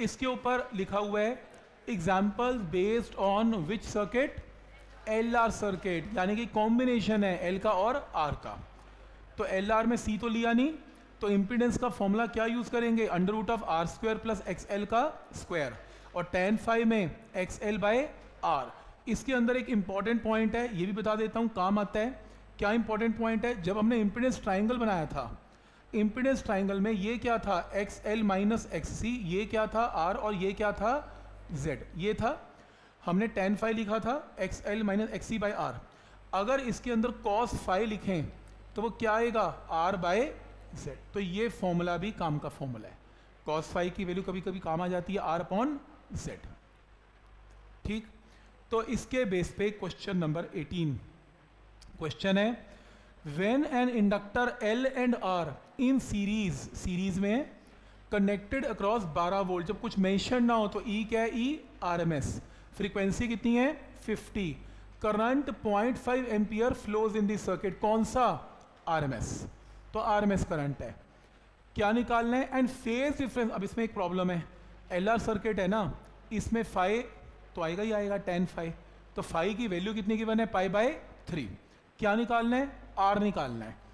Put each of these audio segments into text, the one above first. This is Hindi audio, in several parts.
इसके ऊपर लिखा हुआ है example based on which circuit L R circuit यानी कि कॉम्बिनेशन है एल का और आर का। तो एल आर में सी तो लिया नहीं तो इम्पिडेंस का फॉर्मूला क्या यूज़ करेंगे? Under root of R square plus X L का स्क्वायर और टेन फाइव में एक्स एल बाय आर इसके अंदर एक इंपॉर्टेंट पॉइंट है, ये भी बता देता हूँ, काम आता है। क्या इंपॉर्टेंट पॉइंट है? जब हमने इम्पिडेंस ट्राइंगल बनाया था इम्पिडेंस ट्राइंगल में ये क्या था? X L minus X C ये क्या था? आर और ये क्या था? जेड ये था, हमने टेन फाइव लिखा था X L minus X C by R अगर इसके अंदर कॉस फाइव लिखें तो वो क्या आएगा? आर बाय जेड तो ये फॉर्मूला भी काम का फॉर्मूला है। कॉस फाइव की वैल्यू कभी कभी काम आ जाती है आर अपॉन जेड ठीक? तो इसके बेस पे क्वेश्चन नंबर 18 क्वेश्चन है when an inductor L and R in series series में कनेक्टेड अक्रॉस 12 वोल्ट जब कुछ मेंशन ना हो तो ई क्या है? E R M S frequency कितनी है? 50 current 0.5 five ampere flows in this circuit कौन सा? आर एम एस तो आर एम एस करंट है. क्या निकालना है? एंड फ़ेज़ डिफरेंस अब इसमें एक प्रॉब्लम है. एल आर सर्किट है ना? इसमें फाइव तो आएगा ही आएगा टेन फाइव तो फाइव की वैल्यू कितनी की बने पाई बाय थ्री क्या निकालना है? आर निकालना है.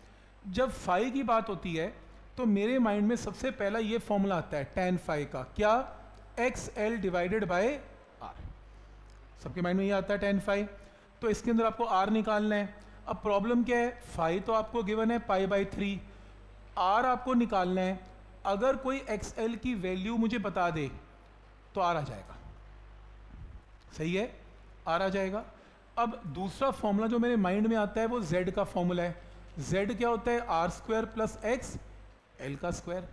जब फाइव की बात होती है तो मेरे माइंड में सबसे पहला ये फॉर्मूला आता है टेन फाइव का। क्या? X L divided by R सबके माइंड में ये आता है टेन फाइव तो इसके अंदर आपको आर निकालना है। अब प्रॉब्लम क्या है? फाइव तो आपको गिवन है पाई बाई थ्री आर आपको निकालना है। अगर कोई एक्स एल की वैल्यू मुझे बता दे तो आर आ जाएगा। सही है? आर आ जाएगा। अब दूसरा फॉर्मूला जो मेरे माइंड में आता है, वो जेड का फॉर्मूला है। Z क्या होता है? R square plus X L का स्क्वायर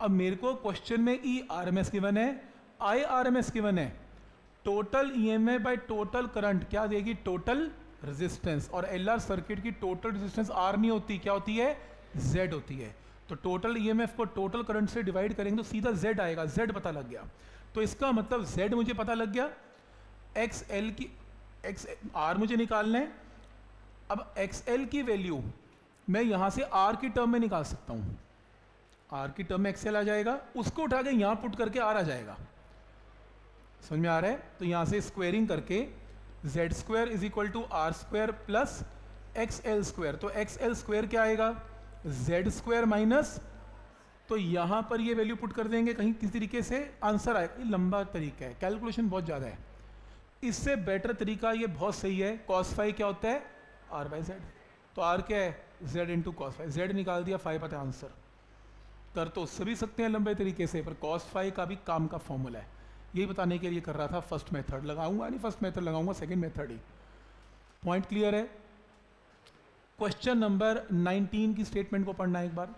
अब मेरे को क्वेश्चन में E R M S given है I R M S given है. Total E M A by total current क्या देगी टोटल रेजिस्टेंस और एल आर सर्किट की टोटल रेजिस्टेंस आर नहीं होती, क्या होती है? जेड होती है. तो टोटल ई एम एफ़ को टोटल करंट से डिवाइड करेंगे तो सीधा जेड आएगा. जेड पता लग गया. तो इसका मतलब जेड मुझे पता लग गया. एक्स एल की एक्स आर मुझे निकालना है. अब एक्स एल की वैल्यू मैं यहाँ से आर की टर्म में निकाल सकता हूँ। आर की टर्म में एक्सएल आ जाएगा, उसको उठा के यहाँ पुट करके आर आ जाएगा। समझ में आ रहा है? तो यहाँ से स्क्वेयरिंग करके Z square is equal to R square plus X L square तो एक्स एल स्क्वायर क्या आएगा? जेड स्क्वायर माइनस तो यहाँ पर ये वैल्यू पुट कर देंगे कहीं किसी तरीके से? आंसर आएगा। ये लंबा तरीका है कैलकुलेशन बहुत ज़्यादा है। इससे बेटर तरीका ये बहुत सही है। कॉस फाइव क्या होता है? आर बाई जेड तो आर क्या है? Z into cos phi Z निकाल दिया फाइव पता है आंसर कर तो उससे भी सकते हैं लंबे तरीके से, पर कॉस फाइव का भी काम का फॉर्मूला है. यही बताने के लिए कर रहा था फ़र्स्ट मेथड लगाऊँगा नहीं फ़र्स्ट मेथड लगाऊँगा सेकेंड मेथड ही. पॉइंट क्लियर है? क्वेश्चन नंबर 19 की स्टेटमेंट को पढ़ना है एक बार.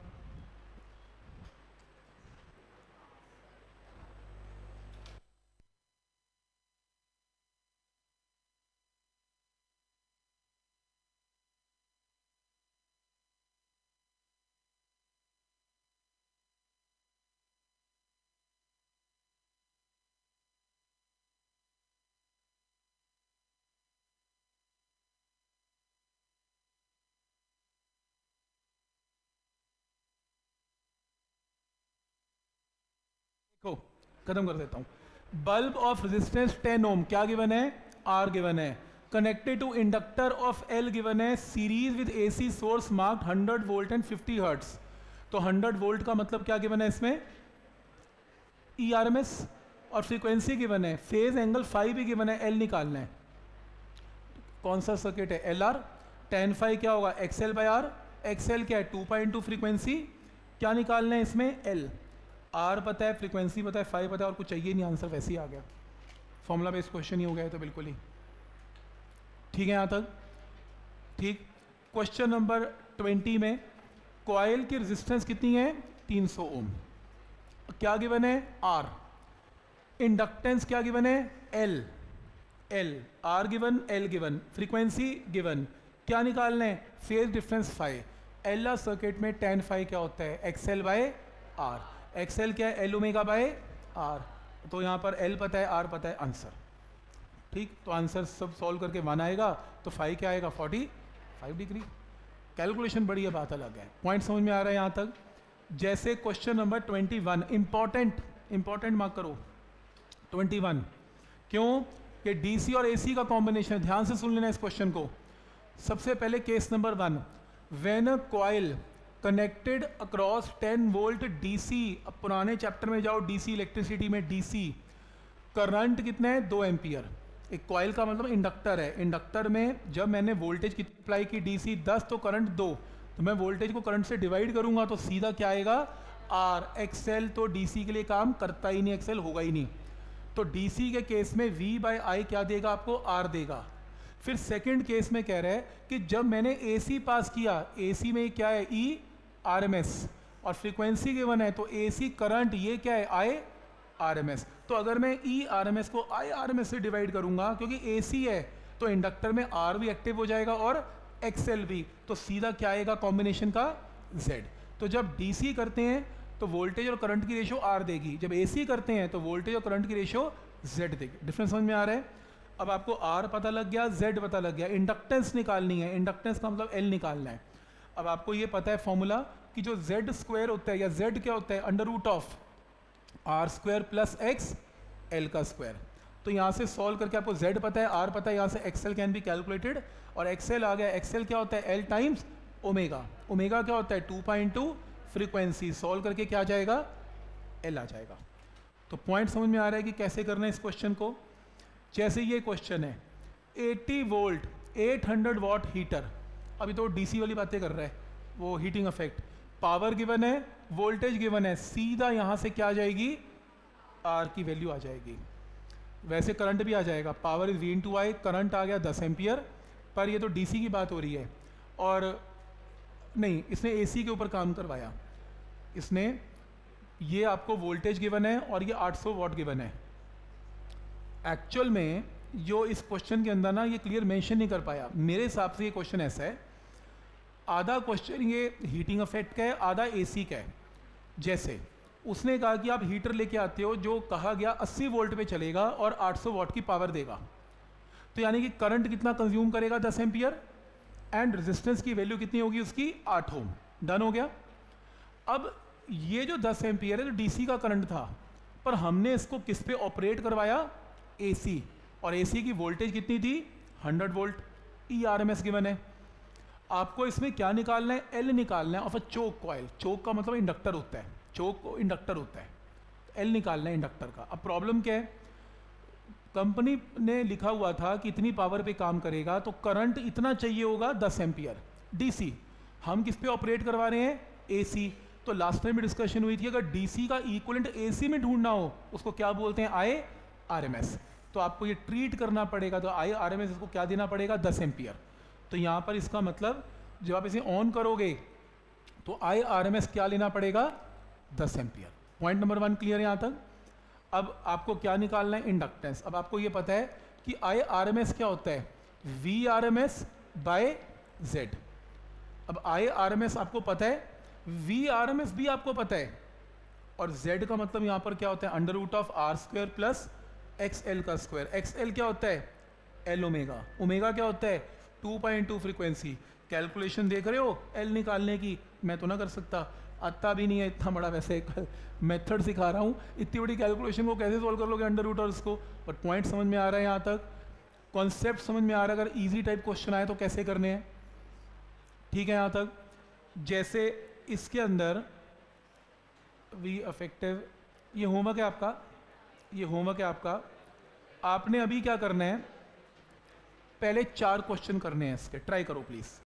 देखो खत्म कर देता हूँ। बल्ब ऑफ़ रेजिस्टेंस 10 ओम क्या गिवन है? आर गिवन है। Connected to inductor of L given है। Series with AC source marked 100 volt and 50 hertz तो 100 वोल्ट का मतलब क्या गिवन है इसमें? ई आर एम एस और फ्रीक्वेंसी गिवन है। फ़ेज़ एंगल फाइव भी गिवन है। एल निकालना है। कौन सा सर्किट है? एल आर टेन फाइव क्या होगा? एक्सएल बाय आर एक्सएल क्या है? टू पॉइंट टू फ्रीक्वेंसी क्या निकालना है इसमें? एल आर पता है फ्रीक्वेंसी पता है फाइव पता है, और कुछ चाहिए नहीं आंसर वैसे ही आ गया। फॉर्मूला बेस्ड क्वेश्चन ही हो गया तो बिल्कुल ही। ठीक है यहाँ तक? ठीक? क्वेश्चन नंबर ट्वेंटी में कॉयल की रेजिस्टेंस कितनी है? 300 ओम क्या गिवन है? आर इंडक्टेंस क्या गिवन है? L L R given L given frequency given क्या निकालना है? Phase difference phi L circuit में टेन फाइव क्या होता है? एक्सएल बाय आर एक्सएल क्या है? एल ओमेगा बाय आर तो यहाँ पर एल पता है आर पता है आंसर ठीक? तो आंसर सब सॉल्व करके वन आएगा तो फाइव क्या आएगा? फोर्टी फाइव डिग्री कैलकुलेशन बढ़िया, बात अलग है. पॉइंट समझ में आ रहा है यहाँ तक? जैसे question number twenty one important important mark करो. 21 क्यों? कि डीसी और एसी का कॉम्बिनेशन ध्यान से सुन लेना इस क्वेश्चन को. सबसे पहले case number one when coil connected across 10 volt DC अब पुराने चैप्टर में जाओ डीसी इलेक्ट्रिसिटी में डीसी करंट कितना है? दो एम्पियर एक कॉयल का मतलब इंडक्टर है। इंडक्टर में जब मैंने वोल्टेज की अप्लाई की डीसी 10 तो करंट दो. तो मैं वोल्टेज को करंट से डिवाइड करूँगा तो सीधा क्या आएगा? आर एक्सएल तो डीसी के लिए काम करता ही नहीं एक्सएल होगा ही नहीं. तो डीसी के केस में वी बाई आई क्या देगा आपको? आर देगा. फिर सेकंड केस में कह रहा है कि जब मैंने एसी पास किया एसी में क्या है? E R M S. और फ्रीक्वेंसी गिवन है तो एसी करंट ये क्या है? I R M S. तो अगर मैं ई आर एम एस को आई आर एम एस से डिवाइड करूँगा, क्योंकि ए सी है तो इंडक्टर में आर भी एक्टिव हो जाएगा और एक्सएल भी। तो सीधा क्या आएगा? कॉम्बिनेशन का जेड। तो जब डीसी करते हैं तो वोल्टेज और करंट की रेशियो आर देगी। जब एसी करते हैं तो वोल्टेज और करंट की रेशियो जेड देगी। डिफरेंस समझ में आ रहा है? अब आपको आर पता लग गया, जेड पता लग गया। इंडक्टेंस निकालनी है। इंडक्टेंस का मतलब एल निकालना है। अब आपको ये पता है फॉर्मूला कि जो जेड स्क्वायर होता है या जेड क्या होता है? Under root of R square plus X L का स्क्वायर तो यहाँ से सॉल्व करके आपको z पता है, r पता है, यहाँ से X L can be calculated और एक्सएल आ गया। एक्सएल क्या होता है? L टाइम्स ओमेगा ओमेगा क्या होता है? 2.2 फ्रीक्वेंसी सॉल्व करके क्या आ जाएगा? एल आ जाएगा. तो पॉइंट समझ में आ रहा है कि कैसे करना है इस क्वेश्चन को? जैसे ये क्वेश्चन है 80 वोल्ट 800 वॉट हीटर अभी तो डीसी वाली बातें कर रहा है, वो हीटिंग इफ़ेक्ट पावर गिवन है वोल्टेज गिवन है, सीधा यहाँ से क्या आ जाएगी? आर की वैल्यू आ जाएगी। वैसे करंट भी आ जाएगा। Power is V into I current आ गया दस एम्पियर पर ये तो डीसी की बात हो रही है। और नहीं, इसने एसी के ऊपर काम करवाया। इसने ये आपको वोल्टेज गिवन है और ये 800 वॉट गिवन है। एक्चुअल में जो इस क्वेश्चन के अंदर ना ये क्लियर मेंशन नहीं कर पाया। मेरे हिसाब से ये क्वेश्चन ऐसा है आधा क्वेश्चन ये हीटिंग इफ़ेक्ट का है, आधा एसी का है। जैसे, उसने कहा कि आप हीटर लेके आते हो, जो कहा गया 80 वोल्ट पे चलेगा और 800 वॉट की पावर देगा। तो यानी कि करंट कितना कंज्यूम करेगा 10 एम्पियर एंड रेजिस्टेंस की वैल्यू कितनी होगी उसकी? 8 ओम डन हो गया। अब ये जो 10 एम्पियर है तो डीसी का करंट था, पर हमने इसको किस पे ऑपरेट करवाया? एसी और एसी की वोल्टेज कितनी थी? 100 volt E R M S given है। आपको इसमें क्या निकालना है? एल निकालना है ऑफ़ अ चोक कॉयल चोक का मतलब इंडक्टर होता है. चोक इंडक्टर होता है. एल निकालना है इंडक्टर का. अब प्रॉब्लम क्या है? कंपनी ने लिखा हुआ था कि इतनी पावर पे काम करेगा तो करंट इतना चाहिए होगा 10 एम्पियर डीसी हम किस पे ऑपरेट करवा रहे हैं? एसी तो लास्ट टाइम डिस्कशन हुई थी, अगर डीसी का इक्वलेंट एसी में ढूंढना हो, उसको क्या बोलते हैं? आई आरएमएस तो आपको ये ट्रीट करना पड़ेगा. तो आई आरएमएस इसको क्या देना पड़ेगा? 10 एम्पियर तो यहाँ पर इसका मतलब जब आप इसे ऑन करोगे तो आई आर एम एस क्या लेना पड़ेगा? दस ampere. Point number one clear है यहाँ तक? अब आपको क्या निकालना है? इंडक्टेंस अब आपको ये पता है कि आई आर एम एस क्या होता है? V R M S by Z अब आई आर एम एस आपको पता है? वी आर एम एस भी आपको पता है। और जेड का मतलब यहाँ पर क्या होता है? Under root of R square plus X L का स्क्वायर एक्स एल क्या होता है? एल ओमेगा ओमेगा क्या होता है? 2.2 फ्रीक्वेंसी। कैलकुलेशन देख रहे हो? एल निकालने की। मैं तो ना कर सकता। आता भी नहीं है इतना बड़ा वैसे एक मेथड सिखा रहा हूँ। इतनी बड़ी कैलकुलेशन को कैसे सॉल्व कर लोगे अंडर रूट और बट पॉइंट समझ में आ रहा है यहाँ तक। कॉन्सेप्ट समझ में आ रहा है। अगर ईजी टाइप क्वेश्चन आए तो कैसे करने हैं? ठीक है यहाँ तक। जैसे इसके अंदर वी अफेक्टिव ये होमवर्क है आपका। ये होमवर्क है आपका। आपने अभी क्या करना है? पहले चार क्वेश्चन करने हैं इसके। ट्राई करो प्लीज़